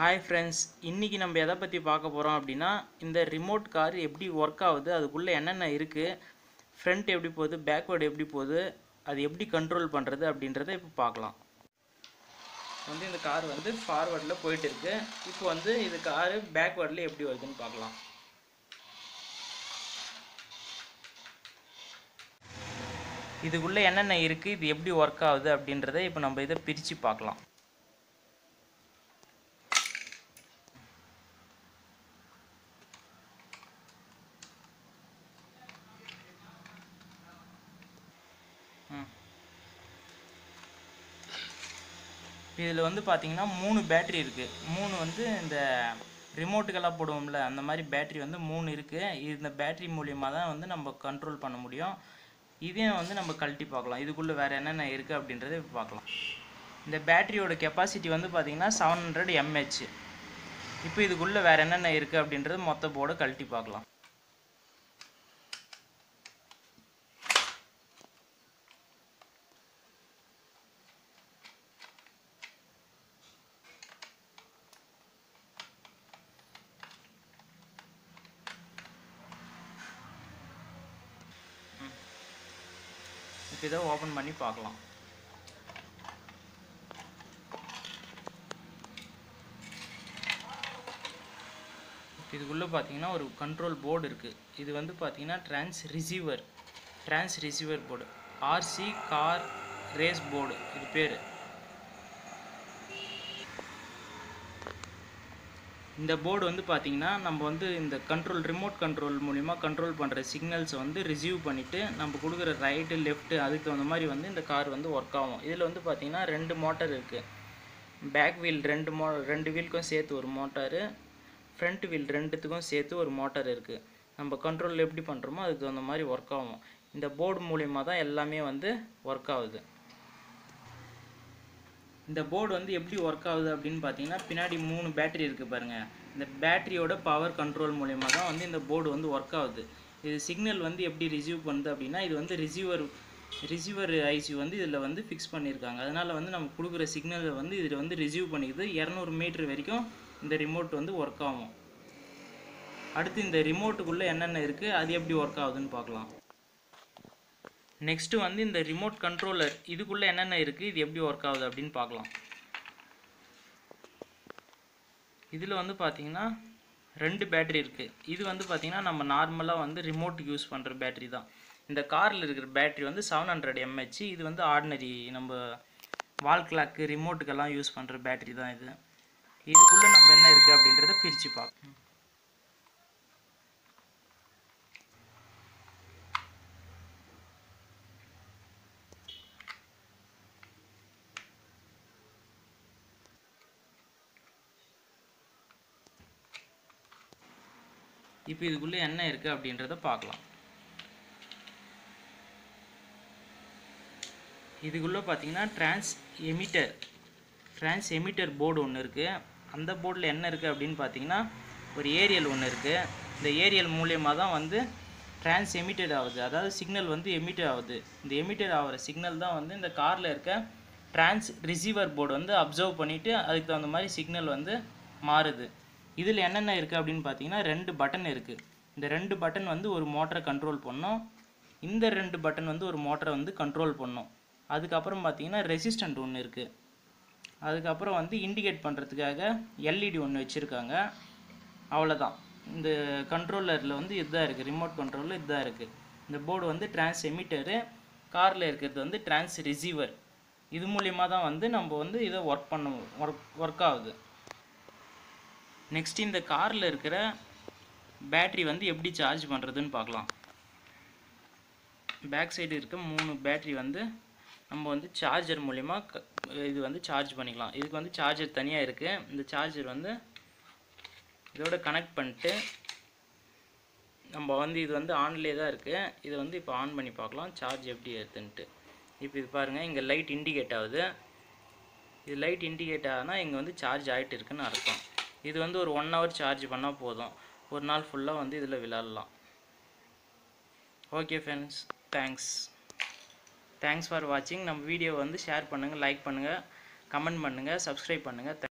Hi friends இன்றைக்கி நம்ம எதை பற்றி பார்க்க போகிறோம் அப்படின்னா இந்த ரிமோட் கார் எப்படி ஒர்க் ஆகுது அதுக்குள்ளே என்னென்ன இருக்குது ஃப்ரண்ட் எப்படி போகுது பேக்வேர்டு எப்படி போகுது அது எப்படி கண்ட்ரோல் பண்ணுறது அப்படின்றத இப்போ பார்க்கலாம். வந்து இந்த கார் வந்து ஃபார்வேர்டில் போயிட்டு இருக்கு. இப்போ வந்து இது காரு பேக்வேர்டில் எப்படி வருதுன்னு பார்க்கலாம். இதுக்குள்ளே என்னென்ன இருக்குது இது எப்படி ஒர்க் ஆகுது அப்படின்றத இப்போ நம்ம இதை பிரித்து பார்க்கலாம். இதில் வந்து பார்த்தீங்கன்னா மூணு பேட்ரி இருக்குது மூணு வந்து இந்த ரிமோட்டுக்கெல்லாம் போடுவோம்ல அந்த மாதிரி பேட்ரி வந்து மூணு இருக்குது இந்த பேட்ரி மூலியமாக தான் வந்து நம்ம கண்ட்ரோல் பண்ண முடியும். இதையும் வந்து நம்ம கழட்டி பார்க்கலாம். இதுக்குள்ளே வேறு என்னென்ன இருக்குது அப்படின்றத இப்போ பார்க்கலாம். இந்த பேட்டரியோட கெப்பாசிட்டி வந்து பார்த்தீங்கன்னா செவன் ஹண்ட்ரட் எம்ஹெச் இப்போ இதுக்குள்ளே வேறு என்னென்ன இருக்குது அப்படின்றது மொத்த போர்டை கழட்டி பார்க்கலாம். இப்போ இதை ஓப்பன் பண்ணி பார்க்கலாம். இதுக்குள்ளே பார்த்தீங்கன்னா ஒரு கண்ட்ரோல் போர்டு இருக்குது இது வந்து பார்த்தீங்கன்னா trans receiver trans receiver board RC car race board இது பேர். இந்த போர்டு வந்து பார்த்திங்கன்னா நம்ம வந்து இந்த கண்ட்ரோல் ரிமோட் கண்ட்ரோல் மூலிமா கண்ட்ரோல் பண்ணுற சிக்னல்ஸை வந்து ரிசீவ் பண்ணிவிட்டு நம்ம கொடுக்குற ரைட்டு லெஃப்ட்டு அதுக்கு தகுந்த மாதிரி வந்து இந்த கார் வந்து ஒர்க் ஆகும். இதில் வந்து பார்த்திங்கன்னா ரெண்டு மோட்டர் இருக்குது பேக் வீல் ரெண்டு மோ ரெண்டு வீலுக்கும் சேர்த்து ஒரு மோட்டாரு ஃப்ரண்ட் வீல் ரெண்டுத்துக்கும் சேர்த்து ஒரு மோட்டார் இருக்குது நம்ம கண்ட்ரோல் எப்படி பண்ணுறோமோ அதுக்கு தகுந்த மாதிரி ஒர்க் ஆகும். இந்த போர்டு மூலிமா தான் எல்லாமே வந்து ஒர்க் ஆகுது. இந்த போர்டு வந்து எப்படி ஒர்க் ஆகுது அப்படின்னு பார்த்தீங்கன்னா பின்னாடி மூணு பேட்டரி இருக்குது பாருங்கள் இந்த பேட்டரியோட பவர் கண்ட்ரோல் மூலிமா தான் வந்து இந்த போர்டு வந்து ஒர்க் ஆகுது. இது சிக்னல் வந்து எப்படி ரிசீவ் பண்ணுது அப்படின்னா இது வந்து ரிசீவர் ரிசீவர் ஐசி வந்து இதில் வந்து ஃபிக்ஸ் பண்ணியிருக்காங்க அதனால் வந்து நம்ம கொடுக்குற சிக்னலை வந்து இதில் வந்து ரிசீவ் பண்ணிக்குது. இரநூறு மீட்ரு வரைக்கும் இந்த ரிமோட் வந்து ஒர்க் ஆகும். அடுத்து இந்த ரிமோட்டுக்குள்ளே என்னென்ன இருக்குது அது எப்படி ஒர்க் ஆகுதுன்னு பார்க்கலாம். நெக்ஸ்ட்டு வந்து இந்த ரிமோட் கண்ட்ரோலர் இதுக்குள்ளே என்னென்ன இருக்குது இது எப்படி ஒர்க் ஆகுது அப்படின்னு பார்க்கலாம். இதில் வந்து பார்த்தீங்கன்னா ரெண்டு பேட்டரி இருக்குது இது வந்து பார்த்தீங்கன்னா நம்ம நார்மலாக வந்து ரிமோட்டுக்கு யூஸ் பண்ணுற பேட்டரி தான். இந்த காரில் இருக்கிற பேட்டரி வந்து செவன் ஹண்ட்ரட் எம்ஹெச் இது வந்து ஆர்டினரி நம்ம வால் கிளாக்கு ரிமோட்டுக்கெல்லாம் யூஸ் பண்ணுற பேட்டரி தான் இது. இதுக்குள்ளே நம்ம என்ன இருக்குது அப்படின்றத பிரித்து பார்க்கணும் இப்போ இதுக்குள்ளே என்ன இருக்குது அப்படின்றத பார்க்கலாம். இதுக்குள்ளே பார்த்தீங்கன்னா transmitter transmitter board ஒன்று இருக்குது அந்த போர்டில் என்ன இருக்குது அப்படின்னு பார்த்தீங்கன்னா ஒரு ஏரியல் ஒன்று இருக்குது இந்த ஏரியல் மூலியமாக தான் வந்து ட்ரான்ஸ் எமிட்டட் ஆகுது. அதாவது சிக்னல் வந்து எமிட்டட் ஆகுது. இந்த எமிட்டட் ஆகிற சிக்னல் தான் வந்து இந்த காரில் இருக்க ட்ரான்ஸ் ரிசீவர் போர்டு வந்து அப்சர்வ் பண்ணிவிட்டு அதுக்கு தகுந்த மாதிரி சிக்னல் வந்து மாறுது. இதில் என்னென்ன இருக்குது அப்படின்னு பார்த்தீங்கன்னா ரெண்டு பட்டன் இருக்குது. இந்த ரெண்டு பட்டன் வந்து ஒரு மோட்டரை கண்ட்ரோல் பண்ணும். இந்த ரெண்டு பட்டன் வந்து ஒரு மோட்டரை வந்து கண்ட்ரோல் பண்ணும். அதுக்கப்புறம் பார்த்தீங்கன்னா ரெசிஸ்டண்ட் ஒன்று இருக்குது. அதுக்கப்புறம் வந்து இண்டிகேட் பண்ணுறதுக்காக எல்இடி ஒன்று வச்சுருக்காங்க. அவ்வளோதான். இந்த கண்ட்ரோலரில் வந்து இதுதான் இருக்குது. ரிமோட் கண்ட்ரோலில் இதுதான் இருக்குது. இந்த போர்டு வந்து ட்ரான்ஸ் எமிட்டரு காரில் இருக்கிறது வந்து ட்ரான்ஸ் ரிசீவர் இது மூலிமா தான் வந்து நம்ம வந்து இதை ஒர்க் பண்ண ஒர்க் ஒர்க் ஆகுது. நெக்ஸ்ட் இந்த காரில் இருக்கிற பேட்ரி வந்து எப்படி சார்ஜ் பண்ணுறதுன்னு பார்க்கலாம். பேக் சைடு இருக்க மூணு பேட்ரி வந்து நம்ம வந்து சார்ஜர் மூலிமா க இது வந்து சார்ஜ் பண்ணிக்கலாம். இதுக்கு வந்து சார்ஜர் தனியாக இருக்குது இந்த சார்ஜர் வந்து இதோட கனெக்ட் பண்ணிட்டு நம்ம வந்து இது வந்து ஆன்லேயே தான் இருக்குது இதை வந்து இப்போ ஆன் பண்ணி பார்க்கலாம். சார்ஜ் எப்படி ஏற்றுன்ட்டு இப்போ இது பாருங்கள் இங்கே லைட் இண்டிகேட் ஆகுது. இது லைட் இண்டிகேட் ஆனால் இங்கே வந்து சார்ஜ் ஆகிட்டு இருக்குன்னு அர்த்தம். இது வந்து ஒரு ஒன் ஹவர் சார்ஜ் பண்ணால் போதும். ஒரு நாள் ஃபுல்லாக வந்து இதில் விளாட்லாம். Okay friends thanks thanks for வாட்சிங் நம்ம வீடியோ வந்து ஷேர் பண்ணுங்கள் லைக் பண்ணுங்கள் கமெண்ட் பண்ணுங்கள் சப்ஸ்கிரைப் பண்ணுங்கள்